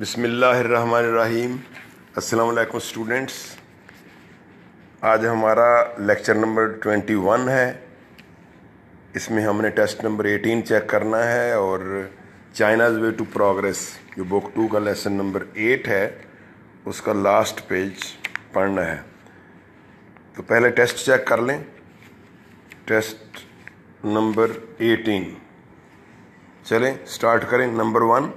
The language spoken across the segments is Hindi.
बिसमीम अस्सलाम स्टूडेंट्स। आज हमारा लेक्चर नंबर 21 है। इसमें हमने टेस्ट नंबर 18 चेक करना है और चाइनाज वे टू प्रोग्रेस, जो बुक टू का लेसन नंबर 8 है, उसका लास्ट पेज पढ़ना है। तो पहले टेस्ट चेक कर लें। टेस्ट नंबर 18 चलें, स्टार्ट करें नंबर वन।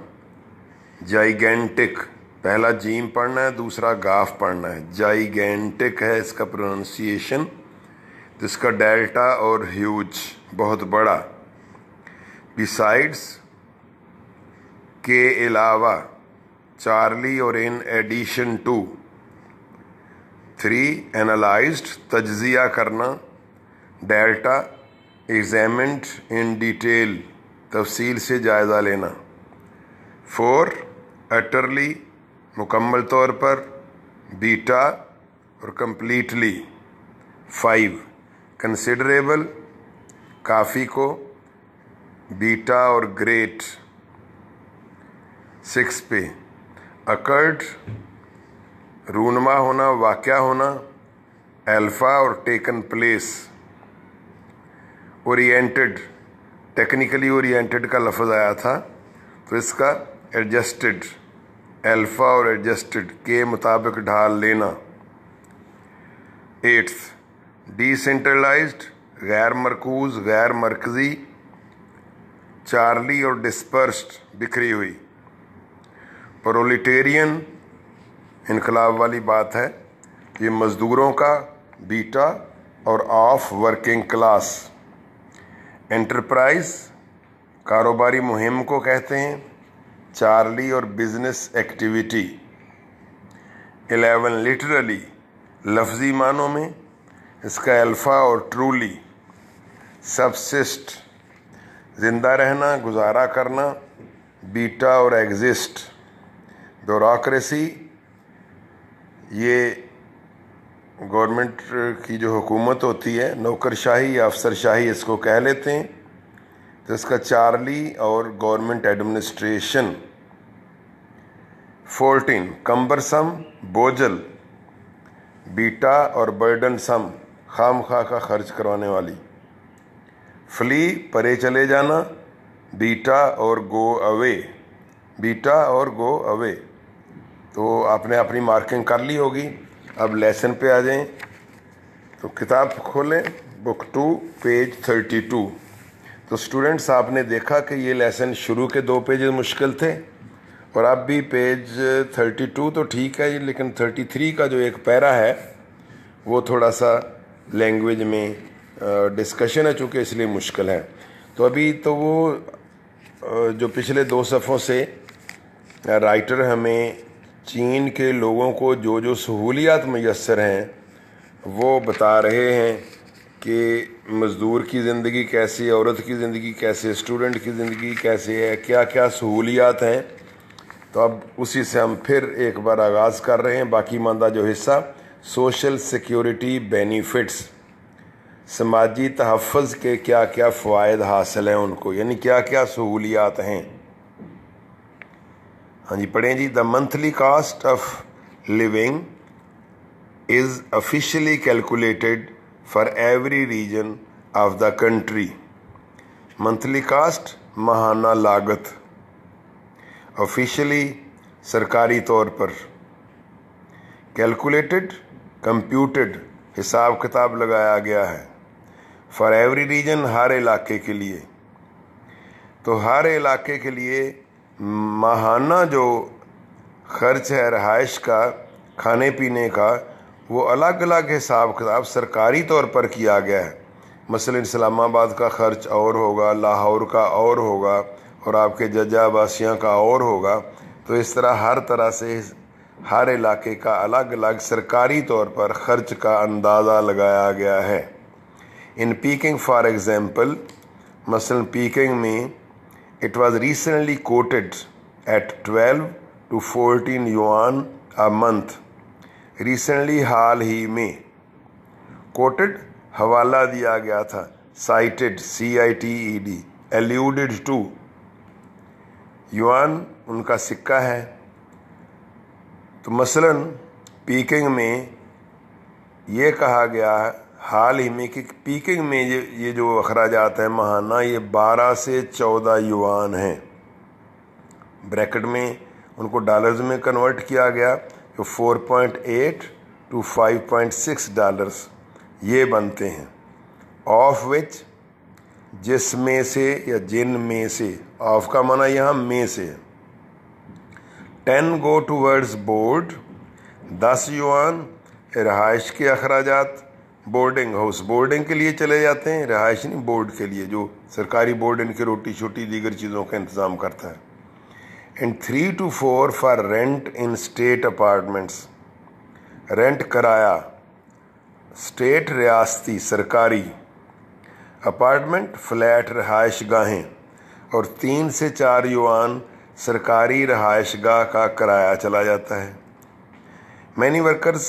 जाइगेंटिक पहला जीम पढ़ना है, दूसरा गाफ पढ़ना है। जाइगेंटिक है इसका प्रोनाउंसिएशन तो इसका डेल्टा और ह्यूज बहुत बड़ा। बिसाइड्स के अलावा चार्ली और in addition to three analysed तजिया करना डेल्टा एग्जामिंड इन डिटेल तफसील से जायज़ा लेना। फोर अटरली मुकम्मल तौर पर, बीटा और कम्प्लीटली फाइव कंसिडरेबल काफ़ी को, बीटा और ग्रेट सिक्स पे अकर्ड रूनमा होना, वाक्य होना अल्फ़ा और taken place oriented technically oriented का लफ्ज़ आया था तो इसका एडजस्टेड अल्फ़ा और एडजस्टेड के मुताबिक ढाल लेना। एट्थ डिसेंट्रलाइज्ड गैर मरकूज, गैर मरकज़ी चार्ली और डिस्पर्स्ड बिखरी हुई। प्रोलिटेरियन इनकलाब वाली बात है, ये मज़दूरों का, बीटा और ऑफ़ वर्किंग क्लास एंटरप्राइज कारोबारी मुहिम को कहते हैं। चार्ली और बिज़नेस एक्टिविटी। एलेवन लिटरली, लफ्ज़ी मानों में, इसका अल्फ़ा और ट्रूली। सबसिस्ट, ज़िंदा रहना, गुजारा करना, बीटा और एग्जिस्ट। ब्यूरोक्रेसी, ये गवर्नमेंट की जो हुकूमत होती है, नौकरशाही या अफसरशाही, इसको कह लेते हैं। तो इसका चार्ली और गवर्नमेंट एडमिनिस्ट्रेशन फोर्टीन कम्बरसम बोझल, बीटा और बर्डन सम खाम खा का खर्च करवाने वाली। फ्ली, परे चले जाना, बीटा और गो अवे, बीटा और गो अवे। तो आपने अपनी मार्किंग कर ली होगी। अब लेसन पे आ जाएँ। तो किताब खोलें book two page thirty two तो स्टूडेंट्स आपने देखा कि ये लेसन शुरू के दो पेजेस मुश्किल थे और अब भी पेज थर्टी टू तो ठीक है, लेकिन थर्टी थ्री का जो एक पैरा है, वो थोड़ा सा लैंग्वेज में डिस्कशन है, चूँकि इसलिए मुश्किल है। तो अभी तो वो जो पिछले दो सफ़ों से राइटर हमें चीन के लोगों को जो जो सहूलियात मैसर हैं, वो बता रहे हैं कि मज़दूर की ज़िंदगी कैसी है औरत की ज़िंदगी कैसे, स्टूडेंट की ज़िंदगी कैसे है क्या क्या सहूलियात हैं? तो अब उसी से हम फिर एक बार आगाज़ कर रहे हैं बाकी मानदा जो हिस्सा सोशल सिक्योरिटी बेनिफिट्स समाजी तहफ़ के क्या क्या फ़वाद हासिल हैं उनको, यानी क्या क्या सहूलियात हैं? हाँ जी, पढ़ें जी, the monthly cost of living is officially calculated for every region of the country. Monthly cost महाना लागत ऑफिशियली सरकारी तौर पर कैलकुलेटेड कंप्यूटेड हिसाब किताब लगाया गया है फॉर एवरी रीजन हर इलाके के लिए तो हर इलाके के लिए माहाना जो खर्च है रहाइश का खाने पीने का वो अलग अलग हिसाब किताब सरकारी तौर पर किया गया है। मसलन इस्लामाबाद का ख़र्च और होगा, लाहौर का और होगा, और आपके जजाबासियाँ का और होगा। तो इस तरह हर तरह से हर इलाके का अलग अलग सरकारी तौर पर ख़र्च का अंदाज़ा लगाया गया है। इन पीकिंग फॉर एग्ज़ाम्पल, मसलन पीकिंग में it was recently quoted at 12 to 14 yuan a month. Recently हाल ही में कोटेड हवाला दिया गया था cited C I T E D alluded to yuan उनका सिक्का है। तो मसलन पीकिंग में ये कहा गया है, हाल ही में कि पीकिंग में ये ये जो अखराज है महाना, ये 12 से 14 युवान हैं। ब्रैकेट में, उनको डॉलर्स में कन्वर्ट किया गया। 4.8 टू 5.6 डॉलर्स ये बनते हैं। ऑफ़ विच जिसमें से या जिन में से ऑफ़ का माना यहाँ में से ten go towards board दस युवान रहायश के अखराज बोर्डिंग हाउस बोर्डिंग के लिए चले जाते हैं। रहायश नहीं बोर्ड के लिए, जो सरकारी बोर्ड इनकी रोटी छोटी दीगर चीज़ों का इंतज़ाम करता है। And three to four for rent in state apartments rent कराया स्टेट रियासती सरकारी अपार्टमेंट फ्लैट रहायश गाहें और तीन से चार युवान सरकारी रहायश गाह का किराया चला जाता है मैनी वर्कर्स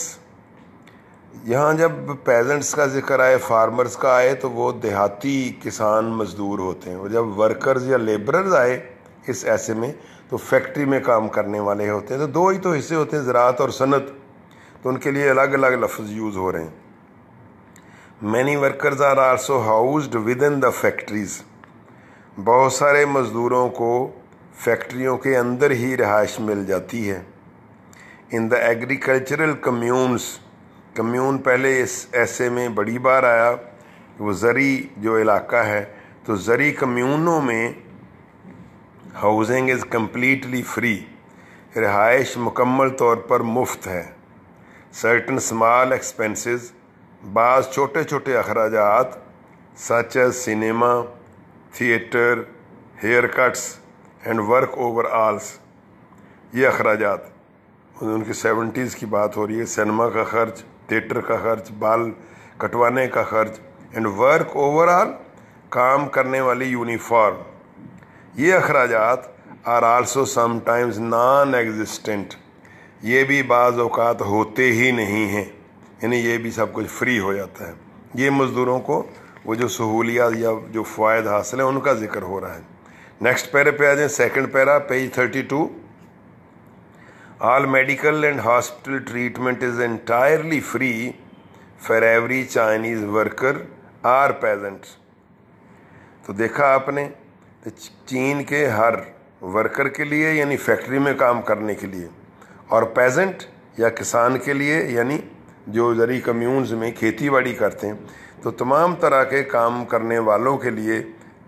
यहाँ जब पेजेंट्स का ज़िक्र आए फार्मर्स का आए तो वो देहाती किसान मजदूर होते हैं और जब वर्कर्स या लेबरर्स आए इस ऐसे में तो फैक्ट्री में काम करने वाले होते हैं। तो दो ही तो हिस्से होते हैं ज़रात और सनत। तो उनके लिए अलग अलग लफ्ज़ यूज़ हो रहे हैं। Many workers are also housed within the factories बहुत सारे मज़दूरों को फैक्ट्रियों के अंदर ही रहायश मिल जाती है। In the agricultural communes commune पहले इस ऐसे में बड़ी बार आया। वो ज़री जो इलाका है तो ज़री कम्यूनों में हाउसिंग इज़ कम्प्लीटली फ्री रहायश मुकम्मल तौर पर मुफ़्त है सर्टन स्मॉल एक्सपेंसेस बाज़ छोटे छोटे अखराज such as cinema theatre haircuts and work overalls ये अखराज उनकी सेवेंटीज़ की बात हो रही है। सिनेमा का खर्च थिएटर का खर्च, बाल कटवाने का खर्च एंड वर्क ओवरऑल काम करने वाली यूनिफॉर्म ये अखराज are also sometimes non existent ये भी बाज़ अवकात होते ही नहीं हैं। यानी ये भी सब कुछ फ्री हो जाता है। ये मज़दूरों को वो जो सहूलियात या जो फ़ायद हासिल हैं, उनका ज़िक्र हो रहा है। नेक्स्ट पैरे पे आ जाए second para page thirty two all medical and hospital treatment is entirely free for every Chinese worker or peasants तो देखा आपने चीन के हर वर्कर के लिए, यानी फैक्ट्री में काम करने के लिए, और पेजेंट या किसान के लिए, यानी जो जरी कम्यून्स में खेती बाड़ी करते हैं तो तमाम तरह के काम करने वालों के लिए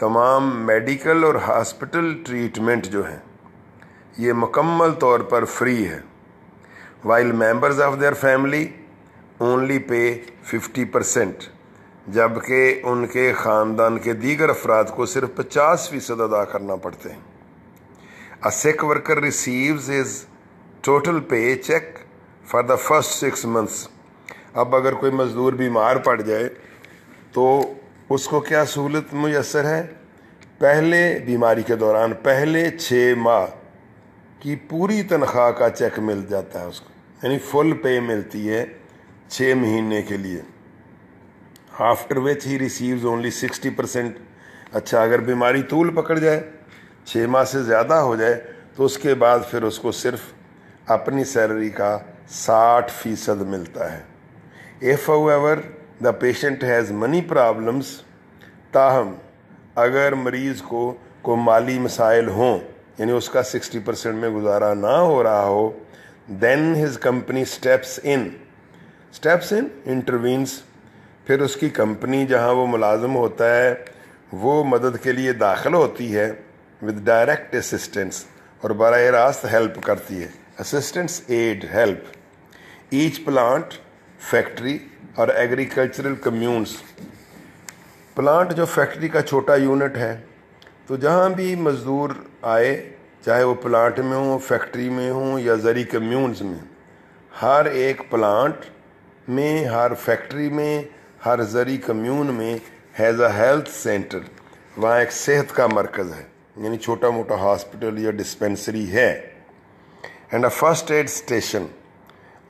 तमाम मेडिकल और हॉस्पिटल ट्रीटमेंट जो है, ये मुकम्मल तौर पर फ्री है। While members of their family only pay 50 percent जबकि उनके ख़ानदान के दीगर अफराद को सिर्फ़ पचास फ़ीसद अदा करना पड़ते हैं। A sick worker receives his total pay cheque for the first six months अब अगर कोई मज़दूर बीमार पड़ जाए तो उसको क्या सहूलत मैसर है? पहले बीमारी के दौरान, पहले छः माह की पूरी तनख्वाह का चेक मिल जाता है उसको। यानी फुल पे मिलती है छः महीने के लिए। After which he receives only sixty percent अच्छा अगर बीमारी तूल पकड़ जाए छः माह से ज़्यादा हो जाए तो उसके बाद फिर उसको सिर्फ़ अपनी सैलरी का साठ फ़ीसद मिलता है। If ever the patient has money problems ताहम, अगर मरीज़ को को माली मसाइल हों, यानी उसका सिक्सटी परसेंट में गुजारा ना हो रहा हो then his company steps in steps in intervenes फिर उसकी कंपनी जहाँ वो मुलाजम होता है, वो मदद के लिए दाखिल होती है विद डायरेक्ट असिस्टेंस और बर रास्त हेल्प करती है। Assistance aid help each plant factory और एग्रीकल्चरल कम्यून्स प्लांट जो फैक्ट्री का छोटा यूनिट है तो जहाँ भी मज़दूर आए, चाहे वो प्लांट में हो फैक्ट्री में हो या जरी कम्यून्स में, हर एक प्लांट में, हर फैक्ट्री में हर जरी कम्यून में हैज़ अ हेल्थ सेंटर वहाँ एक सेहत का मरकज़ है, यानी छोटा मोटा हॉस्पिटल या डिस्पेंसरी है। And a first aid station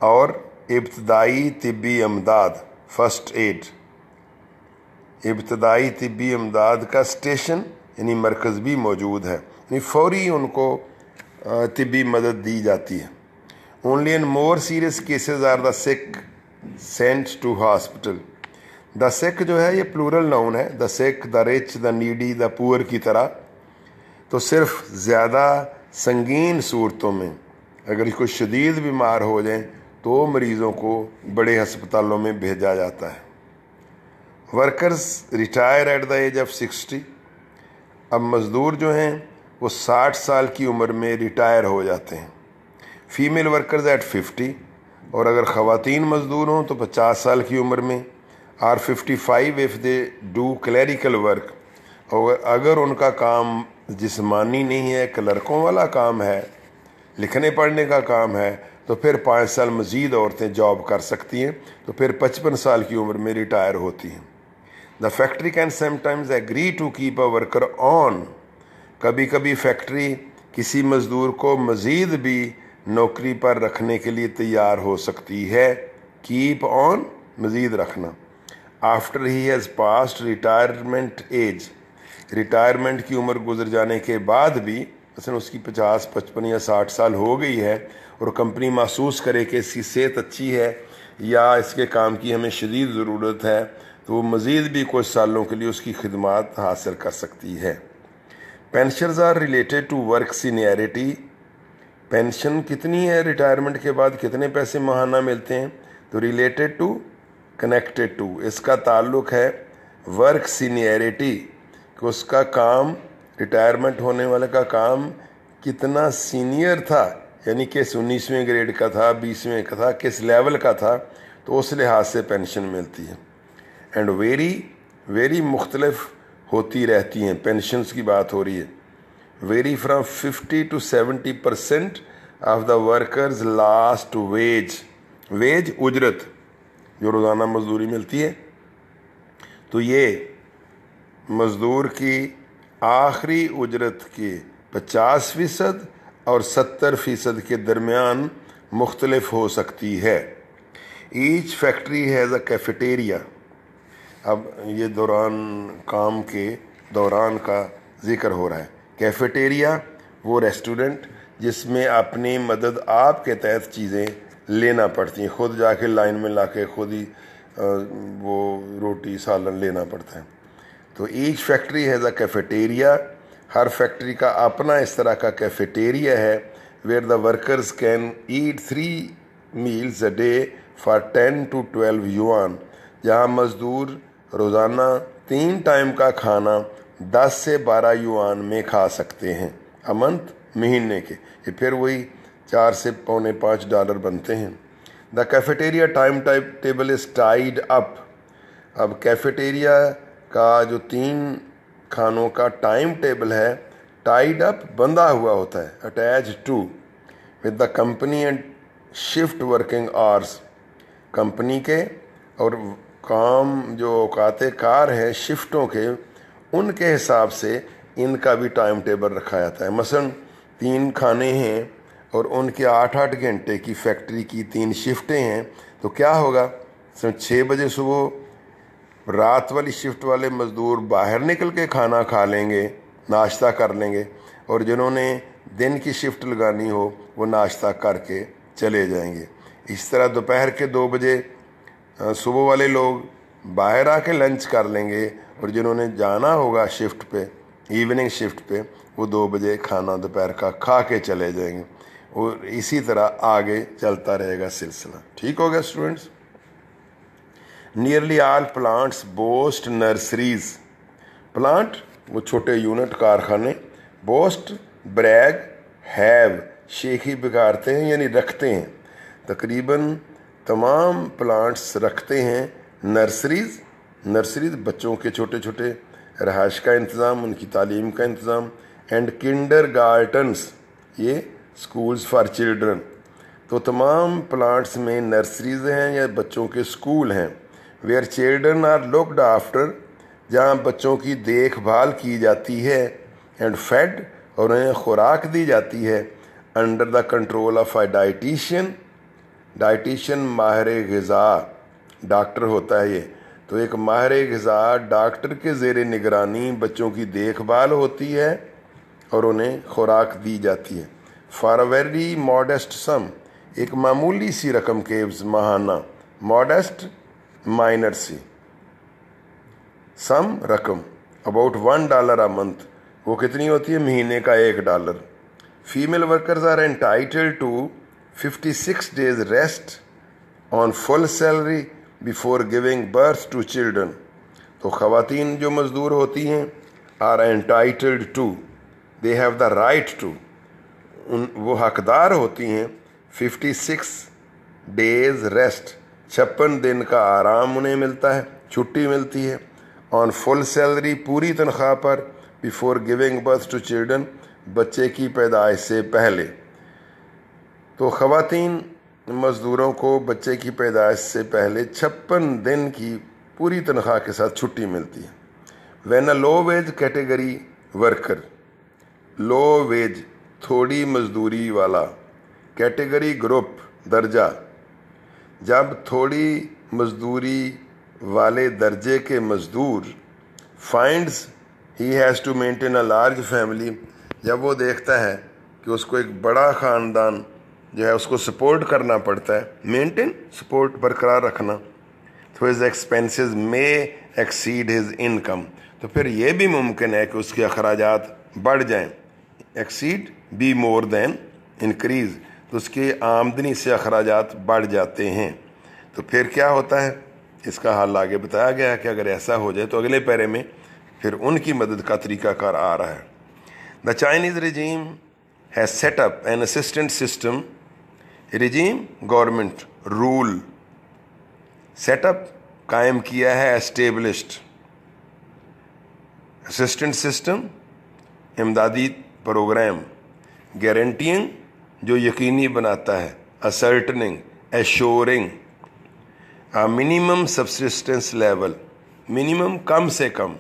और इब्तदाई तिब्बी अमदाद फ़र्स्ट एड इब्तदाई तिब्बी अमदाद का स्टेशन यानी मरकज़ भी मौजूद है। यानी फौरी उनको तिब्बी मदद दी जाती है। Only in more serious cases are the sick sent to hospital the sick जो है, ये प्लूरल नाउन है. The sick the rich the needy the poor की तरह. तो सिर्फ़ ज़्यादा संगीन सूरतों में अगर कोई शदीद बीमार हो जाए तो मरीज़ों को बड़े हस्पतालों में भेजा जाता है. Workers retire at the age of sixty अब मज़दूर जो हैं, वो साठ साल की उम्र में रिटायर हो जाते हैं. फीमेल वर्कर्स एट फिफ्टी और अगर ख़वातीन मज़दूर हों तो पचास साल की उम्र में or fifty five if they do clerical work और अगर उनका काम जिसमानी नहीं है, क्लर्कों वाला काम है, लिखने पढ़ने का काम है तो फिर पाँच साल मज़ीद औरतें जॉब कर सकती हैं तो फिर पचपन साल की उम्र में रिटायर होती हैं। The factory can sometimes agree to keep a worker on कभी कभी फैक्ट्री किसी मज़दूर को मज़ीद भी नौकरी पर रखने के लिए तैयार हो सकती है। कीप ऑन मज़ीद रखना। After he has passed retirement age retirement की उम्र गुजर जाने के बाद भी मसलन उसकी पचास, पचपन या साठ साल हो गई है और कंपनी महसूस करे कि इसकी सेहत अच्छी है या इसके काम की हमें शदीद ज़रूरत है तो वो मज़ीद भी कुछ सालों के लिए उसकी खदमात हासिल कर सकती है। Pension are related to work seniority pension कितनी है? रिटायरमेंट के बाद कितने पैसे महाना मिलते हैं? तो रिलेटेड टू कनेक्टेड टू इसका ताल्लुक है वर्क सीनियरिटी कि उसका काम रिटायरमेंट होने वाले का काम कितना सीनियर था, यानी किस उन्नीसवें ग्रेड का था, बीसवें का था, किस लेवल का था तो उस लिहाज से पेंशन मिलती है। एंड वेरी वेरी मुख्तलफ होती रहती हैं। पेंशनस की बात हो रही है। Vary from fifty to seventy percent of the workers last wage wage उजरत। जो रोज़ाना मजदूरी मिलती है। तो ये मज़दूर की आखिरी उजरत के पचास फ़ीसद और सत्तर फ़ीसद के दरमियान मुख्तलफ हो सकती है। Each factory has a cafeteria अब ये दौरान काम के दौरान का ज़िक्र हो रहा है। कैफेटेरिया वो रेस्टोरेंट जिसमें अपनी मदद आपके तहत चीज़ें लेना पड़ती हैं। खुद जाके लाइन में ला के खुद ही वो रोटी, सालन लेना पड़ता है। तो each factory has a cafeteria. Her factory का अपना इस तरह का कैफेटेरिया है where the workers can eat three meals a day for ten to twelve yuan जहाँ मज़दूर रोज़ाना तीन टाइम का खाना दस से बारह युआन में खा सकते हैं अमंत महीने के। ये फिर वही चार से पौने पाँच डॉलर बनते हैं। The cafeteria time type table is tied up अब कैफेटेरिया का जो तीन खानों का टाइम टेबल है टाइड अप बंधा हुआ होता है attach to with the company and shift working hours company के और काम जो औकाते कार हैं शिफ्टों के, उनके हिसाब से इनका भी टाइम टेबल रखा जाता है। मसलन, तीन खाने हैं और उनके आठ आठ घंटे की फैक्ट्री की तीन शिफ्टें हैं तो क्या होगा? छः बजे सुबह रात वाली शिफ्ट वाले मज़दूर बाहर निकल के खाना खा लेंगे, नाश्ता कर लेंगे और जिन्होंने दिन की शिफ्ट लगानी हो, वो नाश्ता करके चले जाएँगे। इस तरह दोपहर के दो बजे सुबह वाले लोग बाहर आके लंच कर लेंगे और जिन्होंने जाना होगा शिफ्ट पे, इवनिंग शिफ्ट पे, वो दो बजे खाना दोपहर का खा के चले जाएँगे। और इसी तरह आगे चलता रहेगा सिलसिला। ठीक हो गया students nearly all plants boast nurseries plant वो छोटे यूनिट कारखाने बोस्ट ब्रैग हैव शेखी बिगाड़ते हैं, यानी रखते हैं। तकरीबन तमाम प्लांट्स रखते हैं नर्सरीज नर्सरीज बच्चों के छोटे छोटे रहाइश का इंतज़ाम, उनकी तालीम का इंतज़ाम एंड किंडर गार्टन्स ये स्कूल्स फॉर चिल्ड्रन तो तमाम प्लांट्स में नर्सरीज हैं या बच्चों के स्कूल हैं where children are looked after जहाँ बच्चों की देखभाल की जाती है एंड फेड और उन्हें खुराक दी जाती है under the control of a dietitian dietitian माहर गज़ा डॉक्टर होता है ये। तो एक माहर गज़ा डॉक्टर के ज़ेर निगरानी बच्चों की देखभाल होती है और उन्हें खुराक दी जाती है। For a very modest sum एक मामूली सी रकम के महाना मॉडेस्ट माइनर सी। सम रकम about one dollar a month वो कितनी होती है? महीने का एक dollar female workers are entitled to 56 days rest on full salary before giving birth to children तो खातन जो मज़दूर होती हैं are entitled to they have the right to उन, वो हकदार होती हैं। 56 डेज़ रेस्ट छप्पन दिन का आराम उन्हें मिलता है, छुट्टी मिलती है। ऑन फुल सैलरी पूरी तनख्वाह पर before giving birth to children बच्चे की पैदाइश से पहले। तो ख़वातीन मज़दूरों को बच्चे की पैदाइश से पहले छप्पन दिन की पूरी तनख्वाह के साथ छुट्टी मिलती है। When a low wage category worker low wage थोड़ी मजदूरी वाला कैटेगरी ग्रुप दर्जा। जब थोड़ी मजदूरी वाले दर्जे के मजदूर finds he has to maintain a large family जब वो देखता है कि उसको एक बड़ा ख़ानदान जो है उसको सपोर्ट करना पड़ता है मेंटेन सपोर्ट बरकरार रखना तो his expenses may exceed his income तो फिर ये भी मुमकिन है कि उसके अखराज बढ़ जाएँ। Exceed be more than increase तो उसकी आमदनी से अखराज बढ़ जाते हैं। तो फिर क्या होता है? इसका हल आगे बताया गया है कि अगर ऐसा हो जाए तो अगले पैरे में फिर उनकी मदद का तरीकाकार आ रहा है। The Chinese regime has set up an assistant system regime government rule setup कायम किया है एस्टेब्लिश्ड असिस्टेंट सिस्टम इमदादी प्रोग्राम गारंटिंग जो यकीनी बनाता है ascertaining assuring minimum subsistence level minimum कम से कम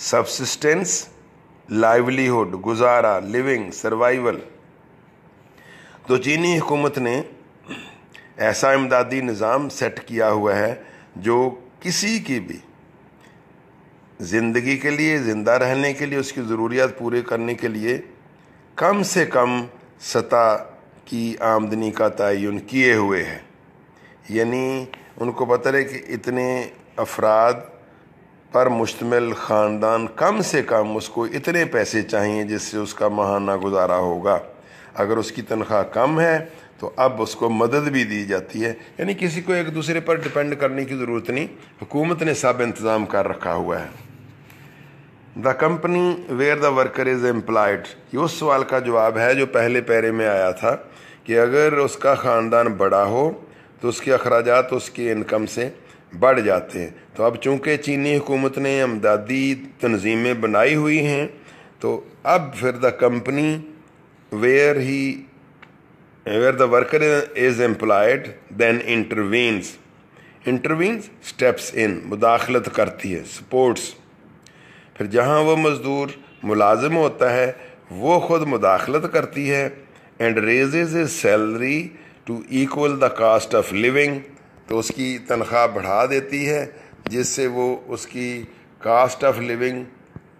सब्सिस्टेंस लाइवलीहुड गुजारा लिविंग सर्वाइवल तो चीनी हुकूमत ने ऐसा इमदादी निज़ाम सेट किया हुआ है, जो किसी की भी ज़िंदगी के लिए, ज़िंदा रहने के लिए, उसकी ज़रूरियात पूरे करने के लिए कम से कम सतह की आमदनी का तयन किए हुए है। यानी उनको पता है कि इतने अफराद पर मुश्तमिल ख़ानदान कम से कम उसको इतने पैसे चाहिए जिससे उसका महाना गुजारा होगा। अगर उसकी तनख्वाह कम है तो अब उसको मदद भी दी जाती है। यानी किसी को एक दूसरे पर डिपेंड करने की ज़रूरत नहीं। हुकूमत ने सब इंतज़ाम कर रखा हुआ है। The company where the worker is employed ये उस सवाल का जवाब है जो पहले पैरे में आया था कि अगर उसका ख़ानदान बड़ा हो तो उसके अखराज तो उसकी इनकम से बढ़ जाते हैं। तो अब चूँकि चीनी हुकूमत ने अमदादी तनजीमें बनाई हुई हैं तो अब फिर the company where he where the worker is employed then intervenes intervenes steps in मुदाखलत करती है सपोर्ट्स फिर जहाँ वो मज़दूर मुलाजिम होता है, वो ख़ुद मुदाखलत करती है and raises his salary to equal the cost of living तो उसकी तनख्वाह बढ़ा देती है, जिससे वो उसकी कास्ट ऑफ़ लिविंग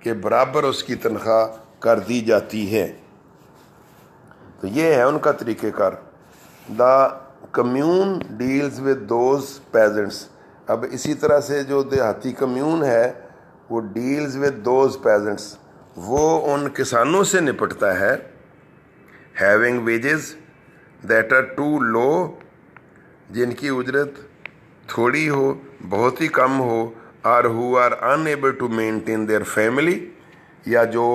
के बराबर उसकी तनख्वाह कर दी जाती है। तो ये है उनका तरीक़ेकार। The commune deals with those peasants. अब इसी तरह से जो देहाती कम्यून है वो डील्स विद दोज पेजेंट्स वो उन किसानों से निपटता है having wages that are too low जिनकी उजरत थोड़ी हो, बहुत ही कम हो or who are unable to maintain their family या जो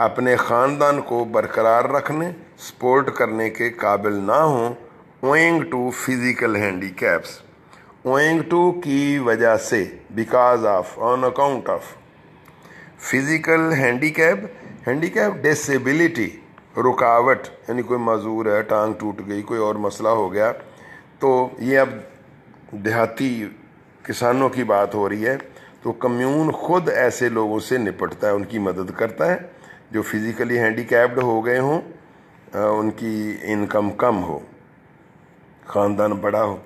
अपने ख़ानदान को बरकरार रखने सपोर्ट करने के काबिल ना हों owing to physical handicaps owing to की वजह से because of on account of physical handicap handicap disability रुकावट यानी कोई मजूर है टांग टूट गई कोई और मसला हो गया तो ये अब देहाती किसानों की बात हो रही है तो कम्यून खुद ऐसे लोगों से निपटता है उनकी मदद करता है जो फिज़िकली हैंडीकैप्ड हो गए हों उनकी इनकम कम हो ख़ानदान बड़ा हो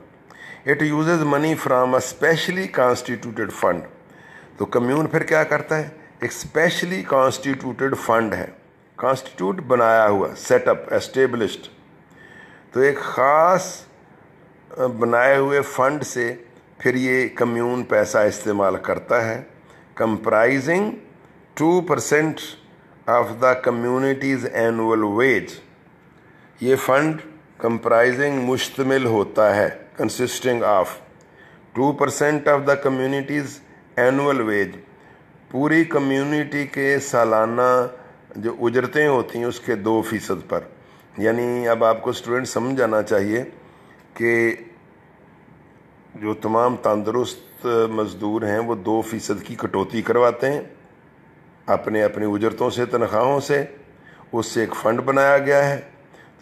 it use money from a specially constituted fund तो कम्यून फिर क्या करता है? एक स्पेशली कॉन्स्टिट्यूटेड फंड है। कॉन्स्टिट्यूट बनाया हुआ सेटअप एस्टेब्लिश्ड तो एक ख़ास बनाए हुए फंड से फिर ये कम्यून पैसा इस्तेमाल करता है। Comprising two percent of the community's annual wage ये फंड कंप्राइजिंग मुश्तमिल होता है। Of two percent of the community's annual wage पूरी कम्युनिटी के सालाना जो उजरतें होती हैं उसके दो फ़ीसद पर। यानी अब आपको स्टूडेंट समझ जाना चाहिए कि जो तमाम तंदरुस्त मज़दूर हैं, वो दो फ़ीसद की कटौती करवाते हैं, अपने अपनी उजरतों से, तनख्वाहों से। उससे एक फ़ंड बनाया गया है।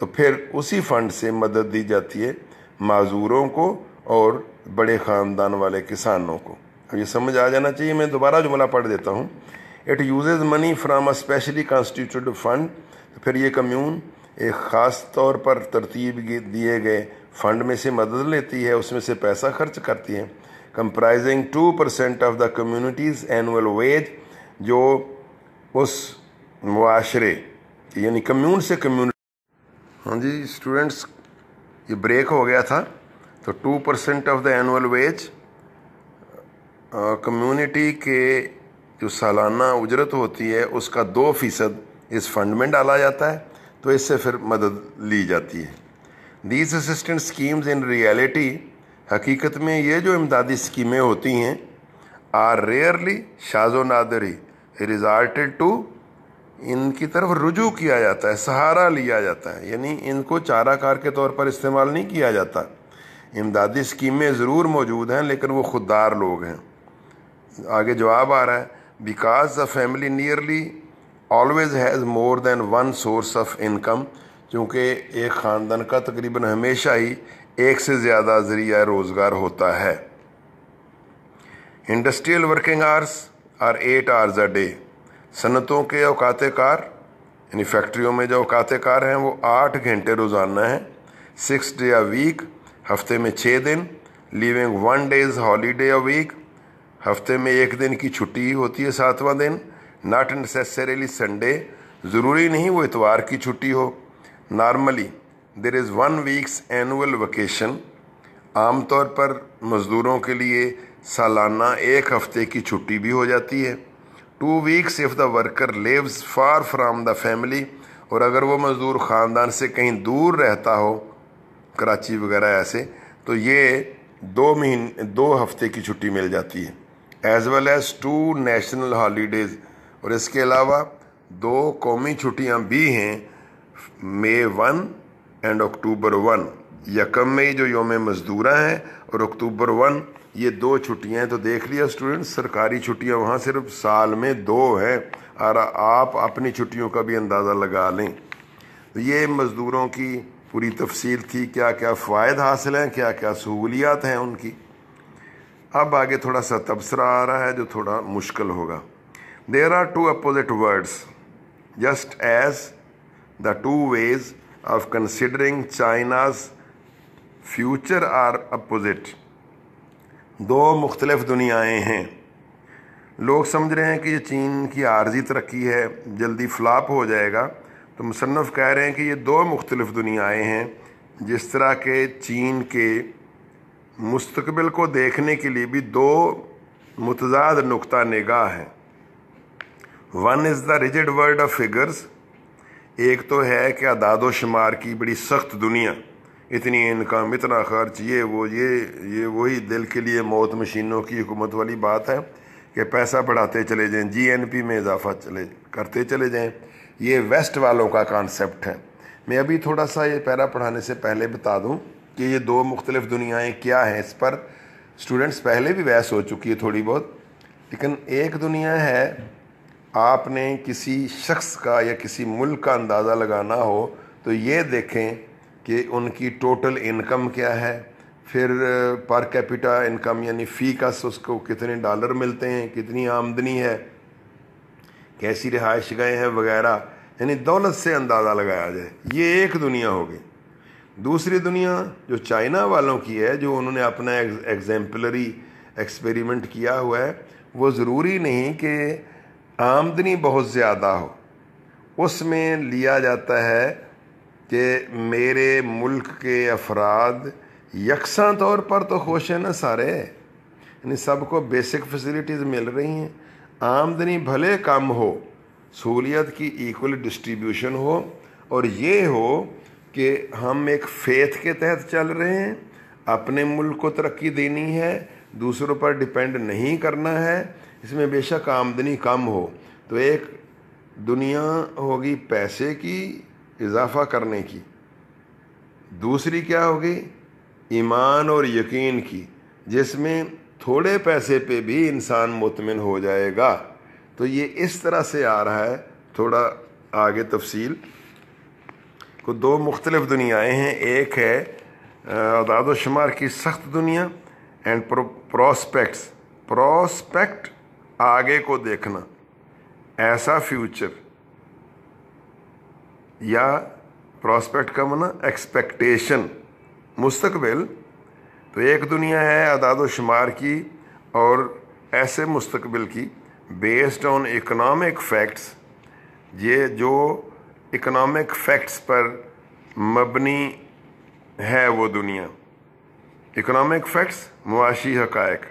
तो फिर उसी फ़ंड से मदद दी जाती है। माजूरों को और बड़े ख़ानदान वाले किसानों को। अब ये समझ आ जाना चाहिए, मैं दोबारा जुमला पढ़ देता हूँ। It uses money from a specially constituted fund फिर ये कम्यून एक ख़ास तौर पर तरतीब दिए गए फंड में से मदद लेती है, उसमें से पैसा खर्च करती है। Comprising two percent of the community's annual wage जो उस मुआशरे, यानी कम्यून से कम्यूनिटी हाँ जी स्टूडेंट्स ये ब्रेक हो गया था तो two percent of the annual wage community के जो सालाना उजरत होती है, उसका दो फ़ीसद इस फंड में डाला जाता है तो इससे फिर मदद ली जाती है। These assistant schemes in reality हकीकत में ये जो इमदादी स्कीमें होती हैं आर रेयरली शाजो नादरी रिजल्टेड टू इनकी तरफ़ रुजू किया जाता है, सहारा लिया जाता है। यानी इनको चाराकार के तौर पर इस्तेमाल नहीं किया जाता। इमदादी स्कीमें ज़रूर मौजूद हैं, लेकिन वो खुददार लोग हैं। आगे जवाब आ रहा है because the family nearly always has more than one source of income क्योंकि एक ख़ानदान का तकरीबन हमेशा ही एक से ज़्यादा ज़रिया रोज़गार होता है। Industrial working hours are eight hours a day सनतों के अवकात कार यानी फैक्ट्रियों में जो अवकात कार हैं, वो आठ घंटे रोज़ाना है सिक्स डे अ वीक हफ़्ते में छः दिन leaving one day's holiday a week हफ़्ते में एक दिन की छुट्टी होती है सातवां दिन नॉट नेसेसरीली संडे ज़रूरी नहीं वो इतवार की छुट्टी हो। Normally there is one week's annual vacation आमतौर पर मज़दूरों के लिए सालाना एक हफ़्ते की छुट्टी भी हो जाती है। Two weeks if the worker lives far from the family और अगर वो मज़दूर ख़ानदान से कहीं दूर रहता हो, कराची वगैरह ऐसे तो ये दो महीने, दो हफ़्ते की छुट्टी मिल जाती है। As well as two national holidays और इसके अलावा दो कौमी छुट्टियाँ भी हैं May one and October one यकम मई जो योम मजदूरा हैं, और अक्टूबर वन ये दो छुट्टियाँ हैं तो देख लिया स्टूडेंट सरकारी छुट्टियाँ वहाँ सिर्फ़ साल में दो हैं, और आप अपनी छुट्टियों का भी अंदाज़ा लगा लें। तो ये मज़दूरों की पूरी तफसील थी क्या क्या फ़ायद हासिल हैं क्या क्या सहूलियात हैं उनकी। अब आगे थोड़ा सा तबसरा आ रहा है, जो थोड़ा मुश्किल होगा। There are two opposite worlds just as the two ways of considering China's future are opposite दो मुख्तलफ़ दुनियाएँ हैं। लोग समझ रहे हैं कि ये चीन की आर्जी तरक्की है, जल्दी फ्लाप हो जाएगा। तो मुसनफ़ कह रहे हैं कि ये दो मुख्तलिफ़ दुनियाएँ हैं, जिस तरह के चीन के मुस्तबिल को देखने के लिए भी दो मुतजाद नुकता निगाह हैं। One is the rigid world of figures एक तो है कि अदाद शुमार की बड़ी सख्त दुनिया। इतनी इनकम, इतना खर्च, ये, वो, ये ये वही दिल के लिए मौत मशीनों की हुकूमत वाली बात है कि पैसा बढ़ाते चले जाएँ जीएनपी में इजाफा चले, करते चले जाएँ। ये वेस्ट वालों का कॉन्सेप्ट है। मैं अभी थोड़ा सा ये पैरा पढ़ाने से पहले बता दूँ कि ये दो मुख्तलिफ़ दुनियाएँ क्या हैं इस पर। स्टूडेंट्स पहले भी बहस हो चुकी है थोड़ी बहुत, लेकिन एक दुनिया है, आपने किसी शख्स का या किसी मुल्क का अंदाज़ा लगाना हो तो ये देखें कि उनकी टोटल इनकम क्या है? फिर पर कैपिटा इनकम यानी फ़ी का उसको कितने डॉलर मिलते हैं, कितनी आमदनी है, कैसी रिहाइश गए हैं वगैरह, यानी दौलत से अंदाज़ा लगाया जाए। ये एक दुनिया होगी दूसरी दुनिया जो चाइना वालों की है, जो उन्होंने अपना एग्जाम्पलरी एक्सपेरिमेंट किया हुआ है, वो ज़रूरी नहीं कि आमदनी बहुत ज़्यादा हो। उसमें लिया जाता है कि मेरे मुल्क के अफराद यकसा तौर पर तो खुश हैं ना सारे। यानी सबको बेसिक फैसिलिटीज़ मिल रही हैं। आमदनी भले कम हो, सहूलियत की इक्वल डिस्ट्रीब्यूशन हो, और ये हो कि हम एक फेथ के तहत चल रहे हैं, अपने मुल्क को तरक्की देनी है, दूसरों पर डिपेंड नहीं करना है, इसमें बेशक आमदनी कम हो। तो एक दुनिया होगी पैसे की इजाफा करने की। दूसरी क्या होगी ईमान और यकीन की, जिसमें थोड़े पैसे पे भी इंसान मुतमिन हो जाएगा। तो ये इस तरह से आ रहा है, थोड़ा आगे तफसील। को दो मुख्तलिफ़ दुनियाएँ हैं, एक है अदाद शुमार की सख्त दुनिया एंड प्रोस्पेक्ट्स प्रोस्पेक्ट आगे को देखना, ऐसा फ्यूचर या प्रोस्पेक्ट का मना एक्सपेक्टेशन मुस्तकबिल तो एक दुनिया है अदाद शुमार की और ऐसे मुस्तकबिल की बेस्ड ऑन इकोनॉमिक फैक्ट्स ये जो इकोनॉमिक फैक्ट्स पर मबनी है वो दुनिया। इकोनॉमिक फैक्ट्स मुआशी हकायक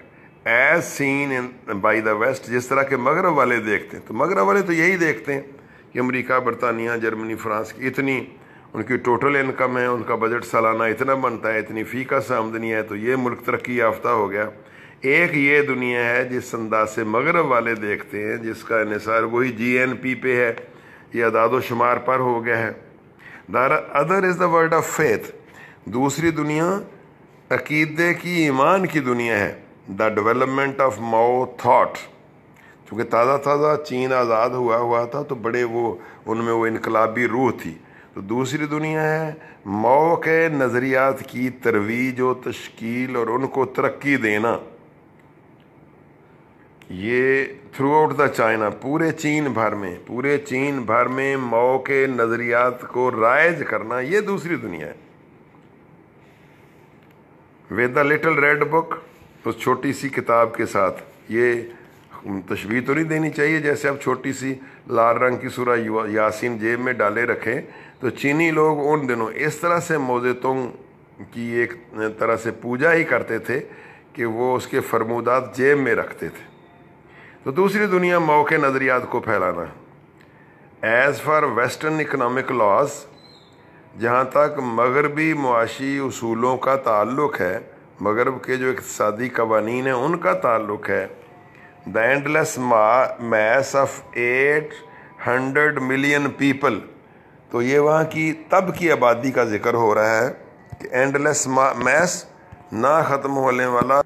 as seen in by the West जिस तरह के मगरब वाले देखते हैं तो मगरब वाले तो यही देखते हैं। कि अमेरिका, बरतानिया, जर्मनी, फ्रांस की इतनी, उनकी टोटल इनकम है, उनका बजट सालाना इतना बनता है, इतनी फ़ी का आमदनी है तो ये मुल्क तरक्की याफ्ता हो गया। एक ये दुनिया है जिस अंदाज से मगरब वाले देखते हैं, जिसका इसार वही जी एन पी पे है, ये अदाद शुमार पर हो गया है। The other is the world of faith दूसरी दुनिया, अकीदे की ईमान की दुनिया है। The development of Mao thought क्योंकि ताज़ा ताज़ा चीन आज़ाद हुआ हुआ था तो बड़े वो, उनमें वो इनकलाबी रूह थी। तो दूसरी दुनिया है मौ के नज़रियात की तरवीज व तश्कील और उनको तरक्की देना। ये थ्रू आउट द चाइना पूरे चीन भर में, पूरे चीन भर में मौ के नज़रियात को राइज करना, ये दूसरी दुनिया है। With the little red book उस छोटी सी किताब के साथ, ये तशबी तो नहीं देनी चाहिए, जैसे आप छोटी सी लाल रंग की सूरा यासीन जेब में डाले रखें तो चीनी लोग उन दिनों इस तरह से मोजेतों की एक तरह से पूजा ही करते थे कि वो उसके फरमूदात जेब में रखते थे। तो दूसरी दुनिया मौके नज़रियात को फैलाना। As far western economic laws जहाँ तक मगरबी मुआशी असूलों का ताल्लुक़ है, मगरब के जो इकतदी कवानीन हैं, उनका ताल्लुक़ है the endless mass of eight hundred million people तो ये वहाँ की, तब की आबादी का ज़िक्र हो रहा है कि एंडलेस मैस ना ख़त्म होने वाला।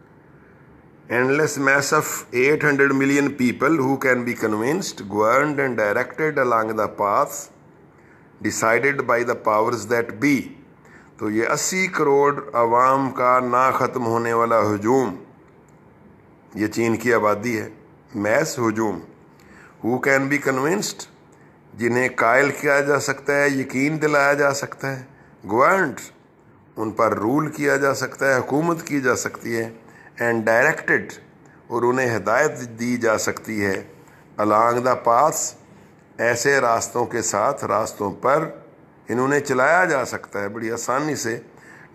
Endless mass of eight hundred million people who can be convinced governed and directed along the path decided by the powers that be तो ये अस्सी करोड़ आवाम का ना ख़त्म होने वाला हजूम। ये चीन की आबादी है। मैस हजूम हु कैन बी कन्विंस्ड जिन्हें कायल किया जा सकता है, यकीन दिलाया जा सकता है। गवर्नड उन पर रूल किया जा सकता है, हुकूमत की जा सकती है एंड डायरेक्टेड और उन्हें हिदायत दी जा सकती है। अलॉन्ग द पास ऐसे रास्तों के साथ रास्तों पर इन्होंने चलाया जा सकता है। बड़ी आसानी से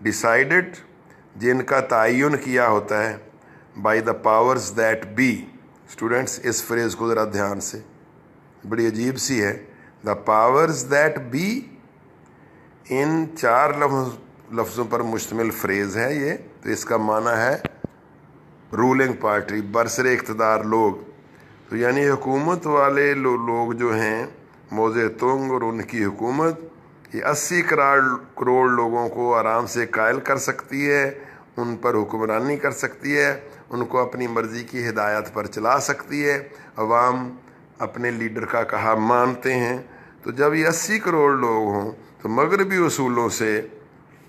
डिसाइडेड जिनका तयन किया होता है। By the powers that be students इस फ्रेज़ को ज़रा ध्यान से। बड़ी अजीब सी है। द पावर्स दैट बी इन चार लफ्ज़ों पर मुश्तमिल फ्रेज़ है ये। तो इसका माना है रूलिंग पार्टी बरसर इकतदार लोग। तो यानी हुकूमत वाले लो, लोग जो हैं मोज़े तुंग और उनकी हुकूमत ये अस्सी करोड़ करोड़ लोगों को आराम से कायल कर सकती है उन पर हुक्मरानी कर सकती है। उनको अपनी मर्ज़ी की हिदायत पर चला सकती है। अवाम अपने लीडर का कहा मानते हैं। तो जब ये अस्सी करोड़ लोग हों तो मगरबी असूलों से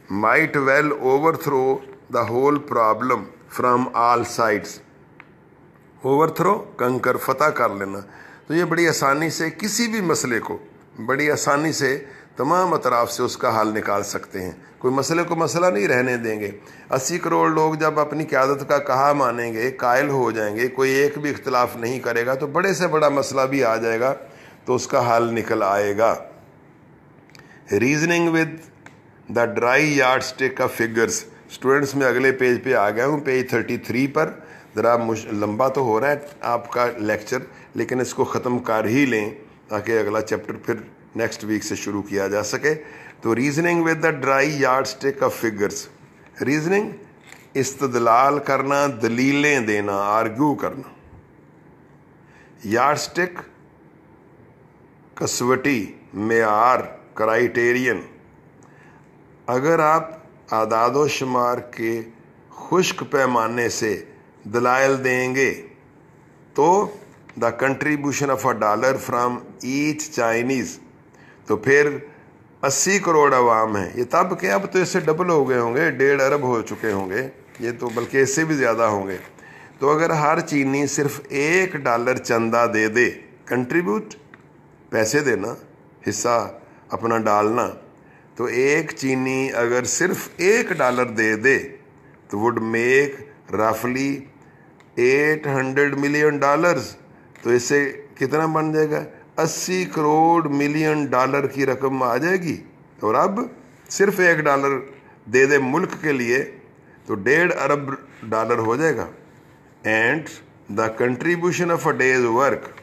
might well overthrow the whole problem from all sides overthrow conquer, फतह कर लेना। तो ये बड़ी आसानी से किसी भी मसले को, बड़ी आसानी से तमाम अतराफ से उसका हल निकाल सकते हैं। कोई मसले को मसला नहीं रहने देंगे। अस्सी करोड़ लोग जब अपनी क्यादत का कहा मानेंगे, कायल हो जाएँगे, कोई एक भी इख्तलाफ नहीं करेगा तो बड़े से बड़ा मसला भी आ जाएगा तो उसका हल निकल आएगा। Reasoning with the dry yardstick of figures students में अगले पेज पे आ गया हूँ पेज थर्टी थ्री पर। ज़रा लंबा तो हो रहा है आपका लेक्चर लेकिन इसको ख़त्म कर ही लें, ताकि अगला चैप्टर फिर नेक्स्ट वीक से शुरू किया जा सके। तो reasoning with the dry yardstick of figures reasoning इस्तदलाल करना, दलीलें देना आर्ग्यू करना। यार्ड स्टिक कसवटी मैार क्राइटेरियन अगर आप आदाद शुमार के खुश्क पैमाने से दलाइल देंगे तो the contribution of a dollar from each Chinese तो फिर 80 करोड़ अवाम है। ये तब के, अब तो इससे डबल हो गए होंगे, डेढ़ अरब हो चुके होंगे। ये तो बल्कि इससे भी ज़्यादा होंगे। तो अगर हर चीनी सिर्फ़ एक डॉलर चंदा दे दे कंट्रीब्यूट पैसे देना, हिस्सा अपना डालना तो एक चीनी अगर सिर्फ़ एक डॉलर दे दे तो वुड मेक रफली एट हंड्रेड मिलियन डॉलर्स तो इससे कितना बन जाएगा? अस्सी करोड़ मिलियन डॉलर की रकम आ जाएगी। और अब सिर्फ़ एक डॉलर दे दे मुल्क के लिए तो डेढ़ अरब डॉलर हो जाएगा। And the contribution of a day's work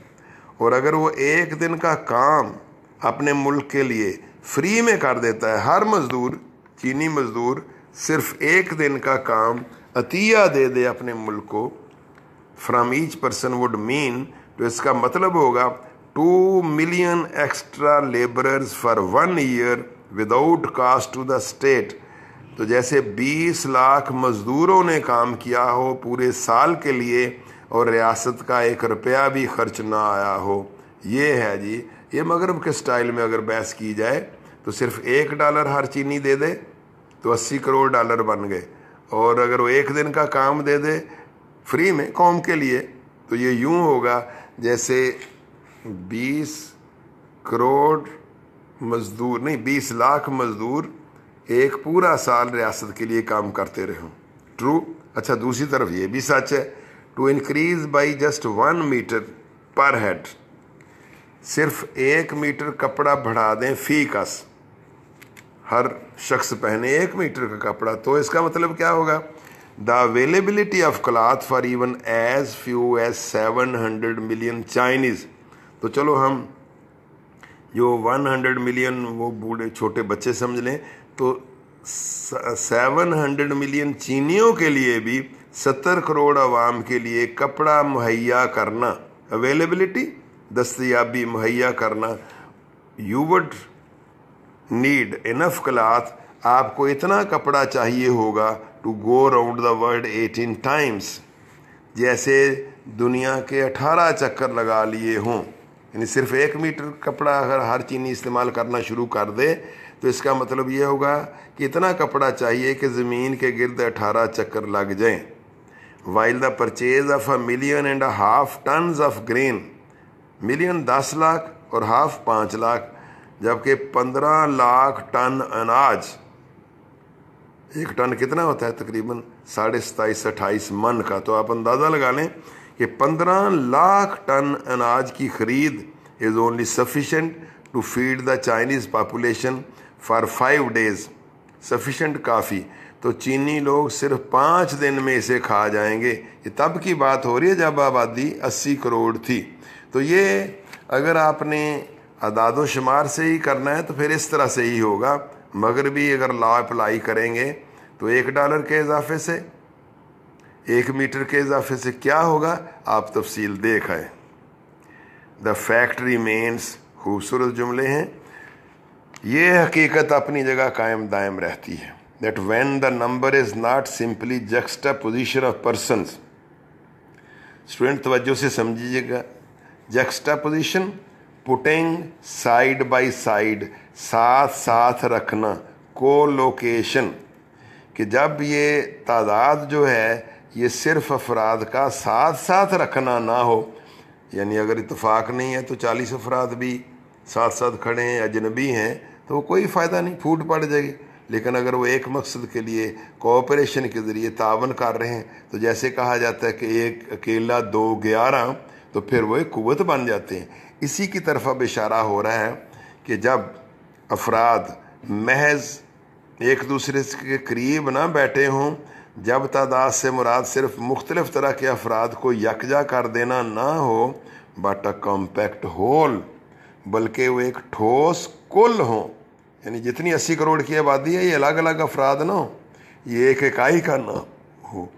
और अगर वो एक दिन का काम अपने मुल्क के लिए फ्री में कर देता है, हर मज़दूर, चीनी मज़दूर, सिर्फ़ एक दिन का काम अतिया दे दे अपने मुल्क को from each person would mean तो इसका मतलब होगा two million extra labourers for one year without cost to the state तो जैसे 20 लाख मज़दूरों ने काम किया हो पूरे साल के लिए और रियासत का एक रुपया भी खर्च ना आया हो। ये है जी। ये मगरब के स्टाइल में अगर बहस की जाए तो सिर्फ़ एक डॉलर हर चीनी दे दे तो अस्सी करोड़ डॉलर बन गए। और अगर वो एक दिन का काम दे दे फ्री में, कौम के लिए तो ये यूँ होगा जैसे बीस करोड़ मजदूर, नहीं, बीस लाख मजदूर एक पूरा साल रियासत के लिए काम करते रहे ट्रू अच्छा दूसरी तरफ़ ये भी सच है to increase by just one metre per head सिर्फ़ एक मीटर कपड़ा बढ़ा दें फ़ी कस हर शख्स पहने एक मीटर का कपड़ा तो इसका मतलब क्या होगा? The availability of cloth for even as few as seven hundred million Chinese तो चलो हम जो वन हंड्रेड मिलियन वो बूढ़े छोटे बच्चे समझ लें तो सेवन हंड्रेड मिलियन चीनियों के लिए भी सत्तर करोड़ आवाम के लिए कपड़ा मुहैया करना अवेलेबिलिटी दस्तियाबी मुहैया करना you would need enough cloth आपको इतना कपड़ा चाहिए होगा to go round the world eighteen times जैसे दुनिया के अठारह चक्कर लगा लिए हों। यानी सिर्फ़ एक मीटर कपड़ा अगर हर चीनी इस्तेमाल करना शुरू कर दे तो इसका मतलब ये होगा कि इतना कपड़ा चाहिए कि ज़मीन के गिरद अठारह चक्कर लग जाएँ। While the purchase of a million and half ton of grain million दस लाख और हाफ़ पाँच लाख, जबकि पंद्रह लाख टन अनाज, एक टन कितना होता है तकरीबन? साढ़े सताईस अट्ठाईस मन का। तो आप अंदाज़ा लगा लें कि पंद्रह लाख टन अनाज की खरीद is only sufficient to feed the Chinese population for five days sufficient काफ़ी। तो चीनी लोग सिर्फ़ पाँच दिन में इसे खा जाएँगे। ये तब की बात हो रही है जब आबादी अस्सी करोड़ थी। तो ये अगर आपने अदाद शुमार से ही करना है तो फिर इस तरह से ही होगा। मगर भी अगर लॉ अप्लाई करेंगे तो एक डॉलर के इजाफे से एक मीटर के इजाफे से क्या होगा? आप तफसील देख आए। द फैक्ट रीमेन्स खूबसूरत जुमले हैं। ये हकीकत अपनी जगह कायम दायम रहती है that when the number is not simply juxtaposition of person student तवज्जो से समझिएगा। Juxtaposition putting side by side साथ साथ रखना को लोकेशन कि जब ये तादाद जो है ये सिर्फ़ अफराद का साथ साथ रखना ना हो। यानी अगर इतफाक़ नहीं है तो चालीस अफराद भी साथ साथ खड़े हैं, अजनबी हैं तो कोई फ़ायदा नहीं, फूट पड़ जाएगी। लेकिन अगर वो एक मकसद के लिए कोऑपरेशन के ज़रिए तावन कर रहे हैं तो जैसे कहा जाता है कि एक अकेला, दो, ग्यारह तो फिर वो एक कुत बन जाते हैं। इसी की तरफ़ अब इशारा हो रहा है कि जब अफराद महज एक दूसरे के करीब ना बैठे हों जब तादाद से मुराद सिर्फ़ मुख्तलिफ़ तरह के अफराद को यकजा कर देना ना हो बट अ कॉम्पैक्ट होल बल्कि वो एक ठोस कुल हो। यानी जितनी अस्सी करोड़ की आबादी है, ये अलग अलग अफराद ना हो, ये एक इकाई का नाम हो।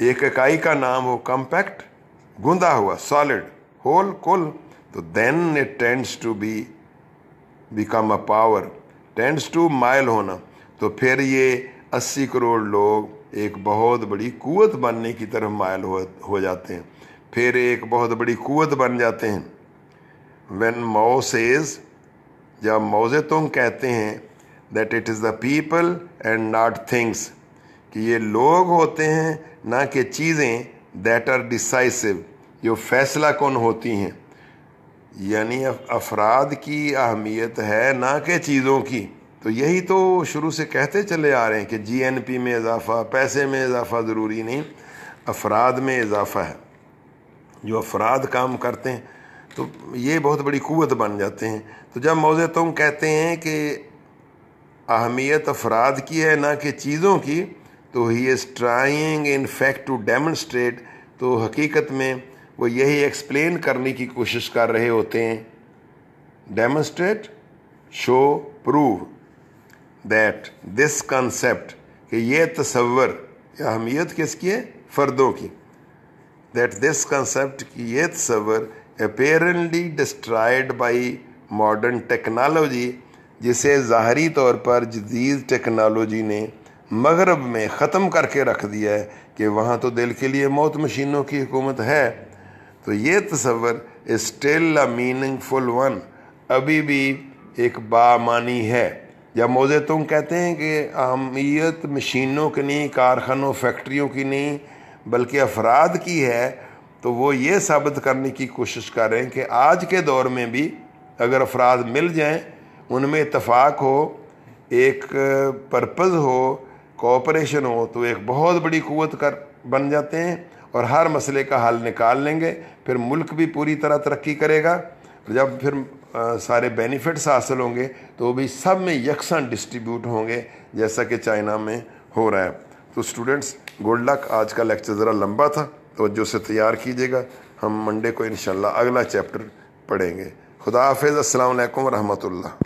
एक इकाई का नाम हो कॉम्पैक्ट गुंदा हुआ सॉलिड होल कुल। तो then it tends to be become a power tends to mile होना। तो फिर ये अस्सी करोड़ लोग एक बहुत बड़ी कुवत बनने की तरफ़ मायल हो हो जाते हैं। फिर एक बहुत बड़ी कुवत बन जाते हैं। वेन मोसेज जब मोजे तुम कहते हैं that it is the people and not things कि ये लोग होते हैं, ना कि चीज़ें दैट आर डिसाइसिव जो फैसला कौन होती हैं। यानी अफराद की अहमियत है ना कि चीज़ों की। तो यही तो शुरू से कहते चले आ रहे हैं कि जीएनपी में इजाफा, पैसे में इजाफा ज़रूरी नहीं, अफराद में इजाफा है। जो अफराद काम करते हैं तो ये बहुत बड़ी कुत बन जाते हैं। तो जब मौजे तुम कहते हैं कि अहमियत अफराद की है, ना कि चीज़ों की तो he is trying in fact to demonstrate तो हकीकत में वो यही एक्सप्लेन करने की कोशिश कर रहे होते हैं। Demonstrate show prove that this concept कि ये तस्वर अहमियत किसकी है? फ़र्दों की। दैट दिस कंसेप्ट की ये तस्वर apparently destroyed by modern technology जिसे ज़ाहरी तौर पर जदीद टेक्नोलॉजी ने मगरब में ख़त्म करके रख दिया है, कि वहाँ तो दिल के लिए मौत मशीनों की हुकूमत है। तो ये तस्वर स्टिल अ मीनिंगफुल वन अभी भी एक बामानी है। या मोजे तुम कहते हैं कि अहमियत मशीनों की नहीं, कारखानों, फैक्ट्रियों की नहीं, बल्कि अफराद की है तो वो ये साबित करने की कोशिश कर रहे हैं कि आज के दौर में भी अगर अफराद मिल जाएँ, उनमें इतफाक़ हो, एक पर्पज़ हो, कोऑपरेशन हो तो एक बहुत बड़ी क़वत कर बन जाते हैं और हर मसले का हल निकाल लेंगे, फिर मुल्क भी पूरी तरह तरक्की करेगा। जब फिर आ, सारे बेनिफिट्स हासिल होंगे तो वो भी सब में यकसा डिस्ट्रीब्यूट होंगे जैसा कि चाइना में हो रहा है। तो स्टूडेंट्स गुड लक आज का लेक्चर ज़रा लंबा था तो से तैयार कीजिएगा। हम मंडे को इन अगला चैप्टर पढ़ेंगे। खुदा हाफिज़ अल्लाम वरहमतुल्लाह